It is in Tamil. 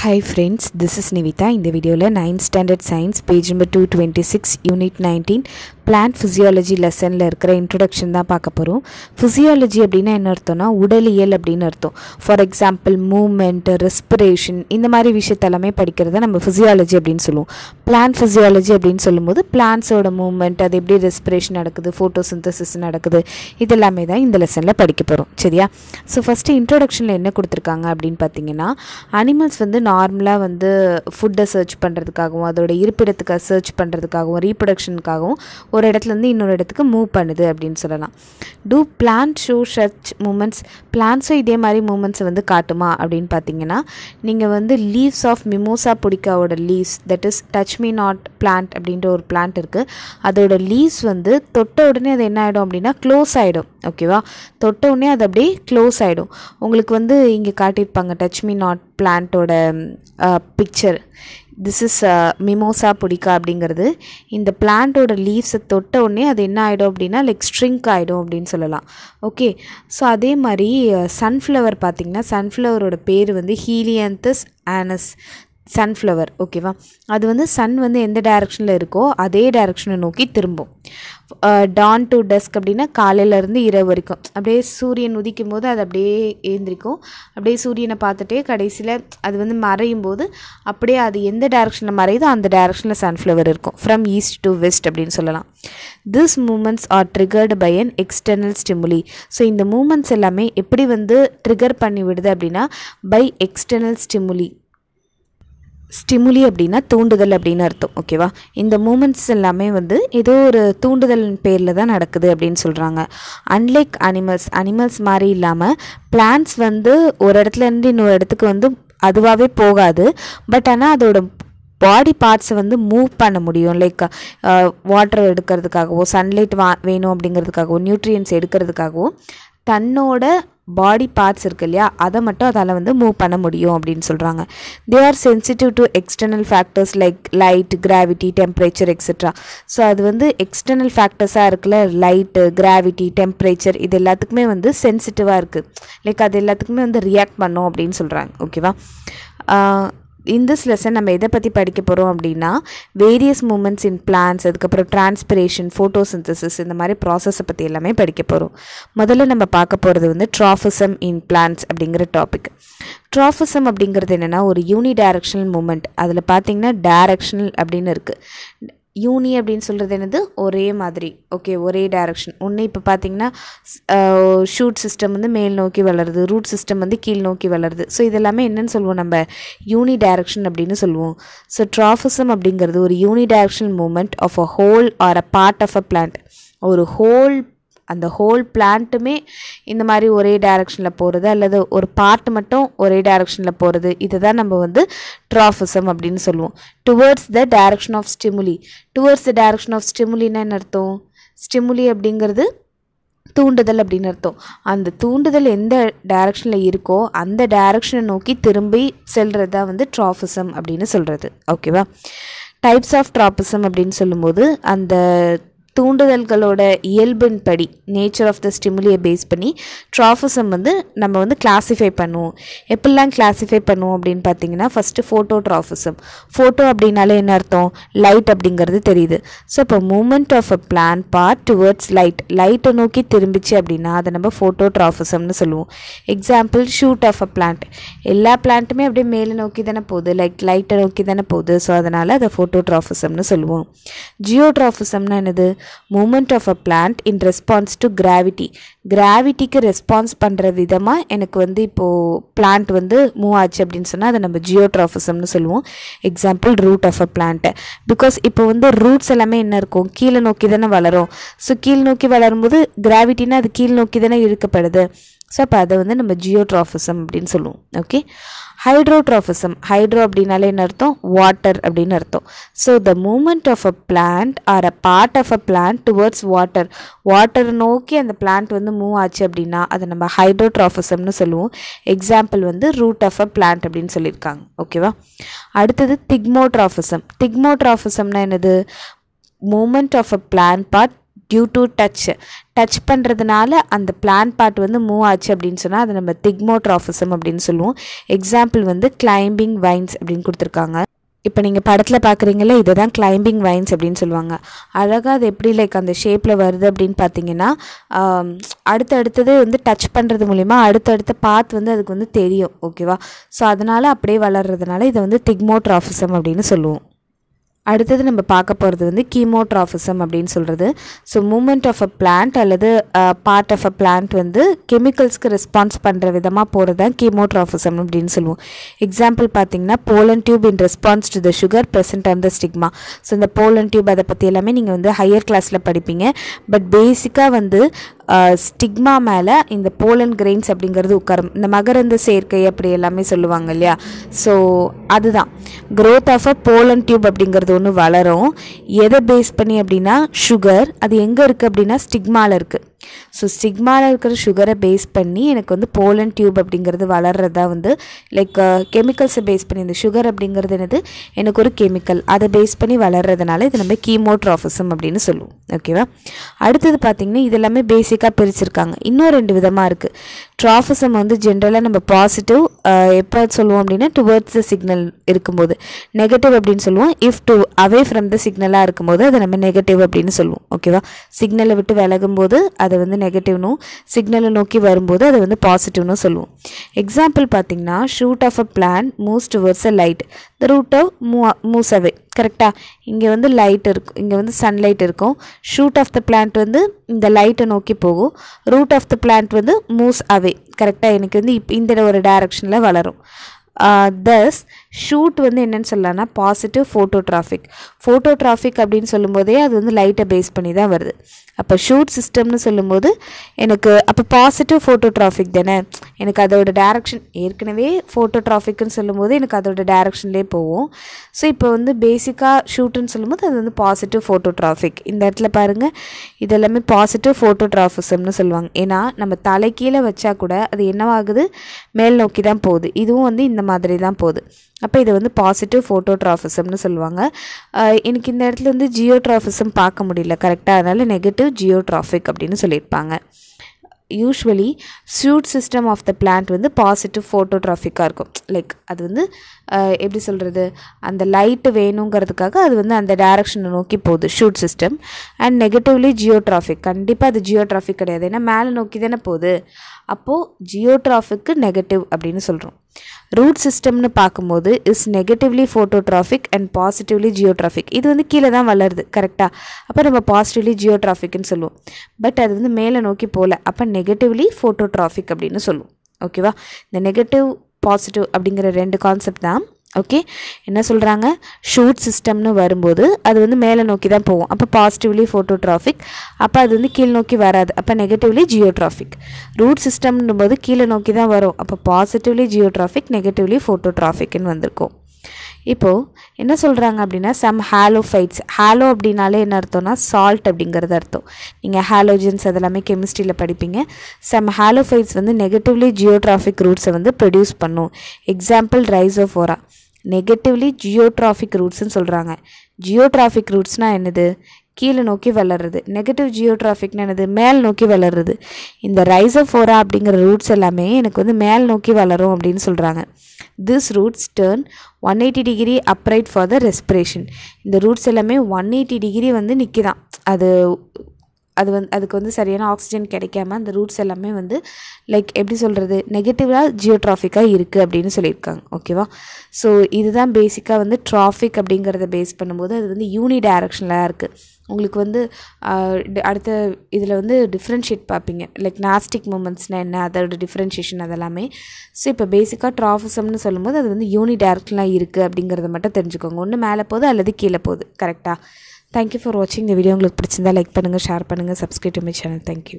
Hi friends this is Nivitha இந்த வீடியோவில் ninth standard science page number two twenty six unit nineteen plant physiology லெசனில் இருக்கிற இன்ட்ரடக்ஷன் தான் பார்க்க போகிறோம் ஃபிசியாலஜி அப்படின்னா என்ன அர்த்தம்னா உடலியல் அப்படின்னு அர்த்தம். ஃபார் எக்ஸாம்பிள் மூமெண்ட் ரெஸ்பிரேஷன் இந்த மாதிரி விஷயத்தெல்லாமே படிக்கிறத நம்ம ஃபிசியாலஜி அப்படின்னு சொல்லுவோம். பிளான்ட் ஃபிசியாலஜி அப்படின்னு சொல்லும்போது பிளான்ஸோட மூமெண்ட் அது எப்படி ரெஸ்பிரேஷன் நடக்குது ஃபோட்டோசிந்தசிஸ் நடக்குது இதெல்லாமே தான் இந்த லெசனில் படிக்க போகிறோம் சரியா? ஸோ ஃபஸ்ட்டு இன்ட்ரொடக்ஷனில் என்ன கொடுத்துருக்காங்க அப்படின்னு பார்த்தீங்கன்னா அனிமல்ஸ் வந்து நார்மலாக வந்து ஃபுட்டை சர்ச் பண்ணுறதுக்காகவும் அதோட இருப்பிடத்துக்காக சர்ச் பண்ணுறதுக்காகவும் ரீப்ரொடக்ஷனுக்காகவும் ஒரு இடத்துலேருந்து இன்னொரு இடத்துக்கு மூவ் பண்ணுது அப்படின்னு சொல்லலாம். Do plant show such movements பிளான்ஸும் இதே மாதிரி மூமெண்ட்ஸை வந்து காட்டுமா அப்படின்னு பார்த்தீங்கன்னா நீங்கள் வந்து leaves of mimosa புடிக்காவோட leaves that is touch me not plant அப்படின்ற ஒரு பிளான்ட் இருக்குது அதோட லீவ்ஸ் வந்து தொட்ட உடனே அது என்ன ஆகிடும் அப்படின்னா க்ளோஸ் ஆகிடும் ஓகேவா தொட்ட உடனே அது அப்படியே க்ளோஸ் ஆகிடும் உங்களுக்கு வந்து இங்கே காட்டியிருப்பாங்க touch me not பிளான்ட்டோட picture this is Mimosa pudica அப்படிங்கிறது. இந்த பிளான்ட்டோட லீவ்ஸை தொட்ட உடனே அது என்ன ஆகிடும் அப்படின்னா லைக் ஸ்ட்ரிங்க் ஆகிடும் அப்படின்னு சொல்லலாம். ஓகே ஸோ அதே மாதிரி uh, சன்ஃப்ளவர் பார்த்திங்கன்னா சன்ஃப்ளவரோட பேர் வந்து ஹீலியந்தஸ் ஆனஸ் சன்ஃப்ளவர் ஓகேவா அது வந்து சன் வந்து எந்த டைரக்ஷனில் இருக்கோ அதே டைரக்ஷனை நோக்கி திரும்பும். டான் டு டஸ்க் அப்படின்னா காலையிலேருந்து இரவு வரைக்கும். அப்படியே சூரியன் உதிக்கும் போது அது அப்படியே ஏந்திரிக்கும் அப்படியே சூரியனை பார்த்துட்டே கடைசியில் அது வந்து மறையும் போது அப்படியே அது எந்த டைரக்ஷனில் மறையுதோ அந்த டைரக்ஷனில் சன்ஃப்ளவர் இருக்கும். ஃப்ரம் ஈஸ்ட் டு வெஸ்ட் அப்படின்னு சொல்லலாம். This movements are triggered by an external stimuli so இந்த மூமெண்ட்ஸ் எல்லாமே எப்படி வந்து ட்ரிகர் பண்ணி விடுது அப்படின்னா பை எக்ஸ்டர்னல் ஸ்டிமுலி ஸ்டிமுலி அப்படின்னா தூண்டுதல் அப்படின்னு அர்த்தம் ஓகேவா இந்த மூமெண்ட்ஸ் எல்லாமே வந்து ஏதோ ஒரு தூண்டுதல் பேரில் தான் நடக்குது அப்படின்னு சொல்கிறாங்க அன்லைக் அனிமல்ஸ் அனிமல்ஸ் மாதிரி இல்லாமல் பிளான்ஸ் வந்து ஒரு இடத்துலேருந்து இன்னொரு இடத்துக்கு வந்து அதுவாகவே போகாது. பட் ஆனால் அதோட பாடி பார்ட்ஸை வந்து மூவ் பண்ண முடியும். லைக் வாட்டர் எடுக்கிறதுக்காகவோ சன்லைட் வா வேணும் அப்படிங்கிறதுக்காகவோ நியூட்ரியன்ஸ் எடுக்கிறதுக்காகவோ தன்னோட பாடி பார்ட்ஸ் இருக்கு இல்லையா அதை மட்டும் அதால் வந்து மூவ் பண்ண முடியும் அப்படின்னு சொல்கிறாங்க they are sensitive to external factors like light gravity temperature extra so அது வந்து எக்ஸ்டர்னல் ஃபேக்டர்ஸாக இருக்குல்ல லைட்டு கிராவிட்டி டெம்பரேச்சர் இது எல்லாத்துக்குமே வந்து சென்சிட்டிவாக இருக்குது லைக் அது எல்லாத்துக்குமே வந்து ரியாக்ட் பண்ணும் அப்படின்னு சொல்கிறாங்க ஓகேவா இன் திஸ் லெசன் நம்ம எதை பற்றி படிக்க போகிறோம் அப்படின்னா வேரியஸ் மூமெண்ட்ஸ் இன் பிளான்ஸ் அதுக்கப்புறம் டிரான்ஸ்பிரேஷன் ஃபோட்டோசிந்தசிஸ் இந்த மாதிரி ப்ராசஸை பற்றி எல்லாமே படிக்க போகிறோம் முதல்ல நம்ம பார்க்க போகிறது வந்து ட்ராஃபிசம் இன் பிளான்ஸ் அப்படிங்கிற டாபிக் ட்ராஃபிசம் அப்படிங்கிறது என்னென்னா ஒரு யூனி டைரக்ஷனல் மூமெண்ட் அதில் பார்த்தீங்கன்னா டைரக்ஷனல் அப்படின்னு இருக்குது யூனி அப்படின்னு சொல்கிறது என்னது? ஒரே மாதிரி. ஓகே ஒரே டைரக்ஷன் ஒன்று இப்போ பார்த்தீங்கன்னா ஷூட் சிஸ்டம் வந்து மேல் நோக்கி வளருது. ரூட் சிஸ்டம் வந்து கீழ் நோக்கி வளருது. ஸோ இதெல்லாமே என்னென்னு சொல்லுவோம் நம்ம? யூனி டைரக்ஷன் அப்படின்னு சொல்லுவோம். ஸோ ட்ராஃபிசம் அப்படிங்கிறது ஒரு unidirectional movement of a whole or a part of a plant ஒரு ஹோல் அந்த ஹோல் பிளான்ட்டுமே இந்த மாதிரி ஒரே டைரக்ஷனில் போகிறது அல்லது ஒரு பார்ட் மட்டும் ஒரே டைரக்ஷனில் போகிறது இதை தான் நம்ம வந்து ட்ராஃபிசம் அப்படின்னு சொல்லுவோம். Towards the direction of stimuli towards the direction of ஸ்டிமுலின்னா என்ன அர்த்தம்? ஸ்டிமுலி அப்படிங்கிறது தூண்டுதல் அப்படின்னு அர்த்தம். அந்த தூண்டுதல் எந்த டைரக்ஷனில் இருக்கோ அந்த டைரக்ஷனை நோக்கி திரும்பி செல்கிறது தான் வந்து ட்ராஃபிசம் அப்படின்னு சொல்கிறது ஓகேவா டைப்ஸ் ஆஃப் ட்ராபிசம் அப்படின்னு சொல்லும்போது அந்த தூண்டுதல்களோட இயல்பின் படி நேச்சர் ஆஃப் த ஸ்டிமுலியை பேஸ் பண்ணி ட்ராஃபிசம் வந்து நம்ம வந்து கிளாஸிஃபை பண்ணுவோம். எப்படிலாம் கிளாஸிஃபை பண்ணுவோம் அப்படின்னு பார்த்தீங்கன்னா ஃபஸ்ட்டு ஃபோட்டோ ட்ராஃபிசம் ஃபோட்டோ அப்படின்னாலே என்ன அர்த்தம்? லைட் அப்படிங்கிறது தெரியுது. ஸோ இப்போ movement of a plant part towards light லைட்டை நோக்கி திரும்பிச்சு அப்படின்னா அதை நம்ம ஃபோட்டோ ட்ராஃபிசம்னு சொல்லுவோம். Example shoot of a plant எல்லா பிளான்ட்டுமே அப்படியே மேலே நோக்கி தானே போகுது. லைக் லைட்டை நோக்கி தானே போகுது. ஸோ அதனால் அதை ஃபோட்டோ ட்ராஃபிசம்னு சொல்லுவோம். ஜியோ ட்ராஃபிசம்னா என்னது? Movement of a plant in response to gravity கிராவிட்டிக்கு response பண்ணுற விதமாக எனக்கு வந்து இப்போது பிளான்ட் வந்து மூவ் ஆச்சு அப்படின்னு சொன்னால் அதை நம்ம ஜியோட்ராஃபிசம்னு சொல்லுவோம். எக்ஸாம்பிள் ரூட் ஆஃப் அ பிளான்ட்டை பிகாஸ் இப்போ வந்து ரூட்ஸ் எல்லாமே என்ன இருக்கும்? கீழே நோக்கி தானே வளரும். ஸோ கீழ் நோக்கி வளரும்போது கிராவிட்டினா அது கீழ் நோக்கி தானே இழுக்கப்படுது. ஸோ அப்போ அதை வந்து நம்ம ஜியோட்ராஃபிசம் அப்படின்னு சொல்லுவோம். ஓகே ஹைட்ரோட்ராஃபிசம் ஹைட்ரோ அப்படின்னாலே என்ன அர்த்தம்? வாட்டர் அப்படின்னு அர்த்தம். So the movement of a plant or a part of a plant towards water water நோக்கி அந்த பிளான்ட் வந்து மூவ் ஆச்சு அப்படின்னா அதை நம்ம ஹைட்ரோட்ராஃபிசம்னு சொல்லுவோம். எக்ஸாம்பிள் வந்து ரூட் ஆஃப் அ பிளான்ட் அப்படின்னு சொல்லியிருக்காங்க. ஓகேவா அடுத்தது திக்மோட்ராஃபிசம் திக்மோட்ராஃபிசம்னா என்னது? Movement of a plant part due to touch touch பண்ணுறதுனால அந்த பிளான் பார்ட் வந்து மூவ் ஆச்சு அப்படின்னு சொன்னால் அதை நம்ம திக்மோட்ராஃபிசம் அப்படின்னு சொல்லுவோம். எக்ஸாம்பிள் வந்து கிளைம்பிங் வைன்ஸ் அப்படின்னு கொடுத்துருக்காங்க. இப்போ நீங்கள் படத்தில் பார்க்குறீங்களே இதை தான் கிளைம்பிங் வைன்ஸ் அப்படின்னு சொல்லுவாங்க. அழகாக அது எப்படி லைக் அந்த ஷேப்பில் வருது அப்படின்னு பார்த்தீங்கன்னா ஆம், அடுத்தடுத்தது வந்து டச் பண்ணுறது மூலிமா அடுத்தடுத்த பாத் வந்து அதுக்கு வந்து தெரியும் ஓகேவா ஸோ அதனால் அப்படியே வளர்றதுனால இதை வந்து திக்மோட்ராஃபிசம் அப்படின்னு சொல்லுவோம். அடுத்தது நம்ம பார்க்க போகிறது வந்து கீமோட்ராஃபிசம் அப்படின்னு சொல்கிறது so movement of a plant அல்லது பார்ட் ஆஃப் அ பிளான்ட் வந்து கெமிக்கல்ஸ்க்கு ரெஸ்பான்ஸ் பண்ணுற விதமாக போகிறது தான் கீமோட்ராஃபிசம் அப்படின்னு சொல்லுவோம். எக்ஸாம்பிள் பார்த்தீங்கன்னா pollen tube in response to the sugar present on the stigma so இந்த போலன் டியூப் அதை பற்றி எல்லாமே நீங்கள் வந்து ஹையர் கிளாஸில் படிப்பீங்க. பட் பேசிக்காக வந்து ஸ்டிக்மா மேலே இந்த போலன் கிரெயின்ஸ் அப்படிங்கிறது உட்காரும். இந்த மகரந்த சேர்க்கை அப்படி எல்லாமே சொல்லுவாங்க இல்லையா? ஸோ அதுதான். Growth of a pollen tube அப்படிங்கிறது ஒன்று வளரும். எதை பேஸ் பண்ணி அப்படின்னா சுகர் அது எங்கே இருக்குது அப்படின்னா ஸ்டிக்மாவில் இருக்குது ஸோ ஸ்டிக்மாவில் இருக்கிற சுகரை பேஸ் பண்ணி எனக்கு வந்து போலன் டியூப் அப்படிங்கிறது வளர்கிறதா வந்து லைக் கெமிக்கல்ஸை பேஸ் பண்ணி இந்த சுகர் அப்படிங்கிறது என்னது? எனக்கு ஒரு கெமிக்கல் அதை பேஸ் பண்ணி வளர்றதுனால இது நம்ம கீமோட்ராஃபிசம் அப்படின்னு சொல்லுவோம். ஓகேவா அடுத்தது பார்த்திங்கன்னா இது எல்லாமே பேசிக்காக பிரிச்சிருக்காங்க. இன்னும் ரெண்டு விதமாக இருக்குது ட்ராஃபிசம் வந்து ஜென்ரலாக நம்ம பாசிட்டிவ் uh, எப்போ சொல்லுவோம் அப்படின்னா டுவர்ட்ஸ் த சிக்னல் இருக்கும்போது. நெகட்டிவ் அப்படின்னு சொல்லுவோம். If to away from the சிக்னலாக இருக்கும்போது அதை நம்ம நெகட்டிவ் அப்படின்னு சொல்லுவோம். ஓகேவா சிக்னலை விட்டு விலகும் போது அதை வந்து நெகட்டிவ்னும் சிக்னலை நோக்கி வரும்போது அதை வந்து பாசிட்டிவ்னு சொல்லுவோம் எக்ஸாம்பிள் பார்த்தீங்கன்னா shoot of a plant moves towards a light the root of மூ மூவ்ஸ் அவே கரெக்டாக இங்கே வந்து லைட் இருக்கும் இங்கே வந்து சன்லைட் இருக்கும். ஷூட் ஆஃப் த பிளான்ட் வந்து இந்த லைட்டை நோக்கி போகும். ரூட் ஆஃப் த பிளான்ட் வந்து மூவ்ஸ் அவே கரெக்டாக எனக்கு வந்து இப்போ இந்த ஒரு டைரக்ஷனில் வளரும். Uh, தஸ் ஷூட் வந்து என்னன்னு சொல்லலாம்னா positive phototropic phototropic அப்படின்னு சொல்லும்போதே அது வந்து லைட்டை பேஸ் பண்ணி தான் வருது. அப்போ ஷூட் சிஸ்டம்னு சொல்லும்போது எனக்கு அப்போ பாசிட்டிவ் ஃபோட்டோ டிராஃபிக் தானே? எனக்கு அதோட டேரக்ஷன் ஏற்கனவே ஃபோட்டோ டிராஃபிக்னு சொல்லும்போது எனக்கு அதோட டேரக்ஷன்லேயே போவோம் ஸோ இப்போ வந்து பேசிக்காக ஷூட்டுன்னு சொல்லும்போது அது வந்து பாசிட்டிவ் ஃபோட்டோ டிராஃபிக் இந்த இடத்துல பாருங்கள் இதெல்லாமே பாசிட்டிவ் ஃபோட்டோ டிராஃபிசம்னு சொல்லுவாங்க. ஏன்னா நம்ம தலை கீழே வச்சா கூட அது என்னவாகுது? மேல் நோக்கி தான் போகுது. இதுவும் வந்து இந்த மாதிரி தான் போகுது. அப்போ இது வந்து பாசிட்டிவ் ஃபோட்டோட்ராஃபிசம்னு சொல்லுவாங்க. எனக்கு இந்த இடத்துல வந்து ஜியோட்ராஃபிசம் பார்க்க முடியல. கரெக்டாக அதனால் நெகட்டிவ் ஜியோட்ராஃபிக் அப்படின்னு சொல்லியிருப்பாங்க. Usually shoot system of the plant வந்து பாசிட்டிவ் ஃபோட்டோட்ராஃபிக்காக இருக்கும். லைக் அது வந்து எப்படி சொல்கிறது அந்த லைட்டு வேணுங்கிறதுக்காக அது வந்து அந்த டேரெக்ஷனை நோக்கி போகுது shoot system and negatively geotropic கண்டிப்பாக அது ஜியோட்ராஃபிக் கிடையாது. ஏன்னா மேலே நோக்கி தானே போகுது. அப்போது ஜியோட்ராஃபிக்கு நெகட்டிவ் அப்படின்னு சொல்கிறோம் ரூட் சிஸ்டம்னு பார்க்கும்போது is negatively phototropic and positively geotropic இது வந்து கீழே தான் வளருது கரெக்டாக அப்போ நம்ம பாசிட்டிவ்லி ஜியோட்ராஃபிக்னு சொல்லுவோம். பட் அது வந்து மேலே நோக்கி போகல அப்போ நெகட்டிவ்லி ஃபோட்டோட்ராஃபிக் அப்படின்னு சொல்லுவோம். ஓகேவா இந்த நெகட்டிவ் பாசிட்டிவ் அப்படிங்கிற ரெண்டு கான்செப்ட் தான் ஓகே என்ன சொல்கிறாங்க ஷூட் சிஸ்டம்னு வரும்போது அது வந்து மேலே நோக்கி தான் போகும். அப்போ பாசிட்டிவ்லி ஃபோட்டோட்ராஃபிக் அப்போ அது வந்து கீழ் நோக்கி வராது. அப்போ நெகட்டிவ்லி ஜியோட்ராஃபிக் ரூட் சிஸ்டம்னும் போது கீழே நோக்கி தான் வரும். அப்போ பாசிட்டிவ்லி ஜியோட்ராஃபிக் நெகட்டிவ்லி ஃபோட்டோட்ராஃபிக்னு வந்திருக்கும். இப்போது என்ன சொல்கிறாங்க அப்படின்னா சம் ஹாலோ ஃபைட்ஸ் ஹாலோ அப்படின்னாலே என்ன அர்த்தம்னா சால்ட் அப்படிங்கிறது அர்த்தம். நீங்கள் ஹாலோஜன்ஸ் அதெல்லாமே கெமிஸ்ட்ரியில் படிப்பீங்க. சம் ஹாலோ ஃபைட்ஸ் வந்து நெகட்டிவ்லி ஜியோட்ராஃபிக் ரூட்ஸை வந்து ப்ரொடியூஸ் பண்ணும். எக்ஸாம்பிள் ரைசோஃபோரா நெகட்டிவ்லி ஜியோட்ராஃபிக் ரூட்ஸ்னு சொல்கிறாங்க ஜியோட்ராஃபிக் ரூட்ஸ்னால் என்னது? கீழே நோக்கி வளர்றது. நெகட்டிவ் ஜியோட்ராஃபிக்னு என்னது? மேல் நோக்கி வளர்றது. இந்த ரைசோஃபோரா அப்படிங்கிற ரூட்ஸ் எல்லாமே எனக்கு வந்து மேல் நோக்கி வளரும் அப்படின்னு சொல்கிறாங்க this roots turn one eighty degree upright for the respiration இந்த ரூட்ஸ் எல்லாமே ஒன் எயிட்டி டிகிரி வந்து நிற்கிதான் அது அது வந்து அதுக்கு வந்து சரியான ஆக்சிஜன் கிடைக்காம அந்த ரூட்ஸ் எல்லாமே வந்து லைக் எப்படி சொல்கிறது நெகட்டிவாக ஜியோட்ராஃபிக்காக இருக்குது அப்படின்னு சொல்லியிருக்காங்க. ஓகேவா ஸோ இதுதான் பேசிக்காக வந்து டிராஃபிக் அப்படிங்கிறத பேஸ் பண்ணும்போது அது வந்து யூனி டைரக்ஷனில் இருக்குது உங்களுக்கு வந்து அடுத்த இதில் வந்து டிஃப்ரென்ஷியேட் பார்ப்பீங்க. லைக் நாஸ்டிக் மூமெண்ட்ஸ்னால் என்ன அதோட டிஃப்ரென்ஷியேஷன் அதெல்லாமே. ஸோ இப்போ பேசிக்காக ட்ராஃபிசம்னு சொல்லும்போது அது வந்து யூனி டைரக்ஷனாக இருக்குது அப்படிங்கிறத மட்டும் தெரிஞ்சுக்கோங்க. ஒன்று மேலே போகுது அல்லது கீழே போகுது. கரெக்டாக தேங்க்யூ ஃபார் வாட்சிங் இந்த வீடியோ உங்களுக்கு பிடிச்சிருந்தா லைக் பண்ணுங்கள் ஷேர் பண்ணுங்கள் சப்ஸ்கிரைப் மை சேனல் தேங்க்யூ